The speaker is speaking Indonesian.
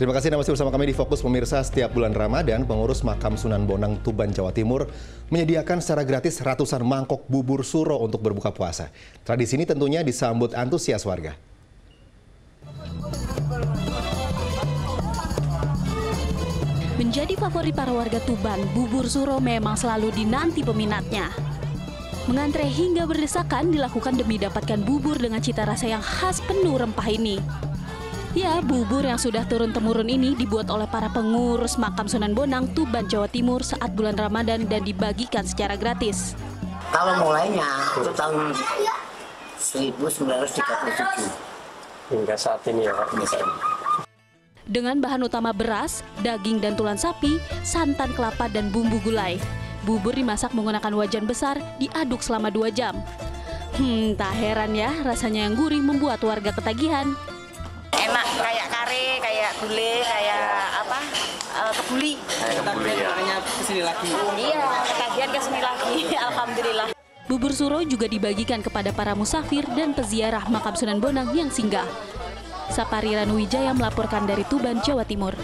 Terima kasih Anda masih bersama kami di Fokus Pemirsa. Setiap bulan Ramadan, pengurus makam Sunan Bonang Tuban, Jawa Timur menyediakan secara gratis ratusan mangkok bubur suro untuk berbuka puasa. Tradisi ini tentunya disambut antusias warga. Menjadi favorit para warga Tuban, bubur suro memang selalu dinanti peminatnya. Mengantre hingga berdesakan dilakukan demi dapatkan bubur dengan cita rasa yang khas penuh rempah ini. Ya, bubur yang sudah turun-temurun ini dibuat oleh para pengurus makam Sunan Bonang, Tuban, Jawa Timur saat bulan Ramadan dan dibagikan secara gratis. Kalau mulainya itu tahun 1937. hingga saat ini ya Pak. Dengan bahan utama beras, daging dan tulang sapi, santan kelapa dan bumbu gulai. Bubur dimasak menggunakan wajan besar, diaduk selama dua jam. Hmm, tak heran ya, rasanya yang gurih membuat warga ketagihan. Kayak kare, kayak gulai, kayak apa? eh, kebuli. makanya ke sini lagi. Iya, ketagihan ke sini lagi. Alhamdulillah. Bubur suro juga dibagikan kepada para musafir dan peziarah makam Sunan Bonang yang singgah. Sapari Ranuwijaya melaporkan dari Tuban, Jawa Timur.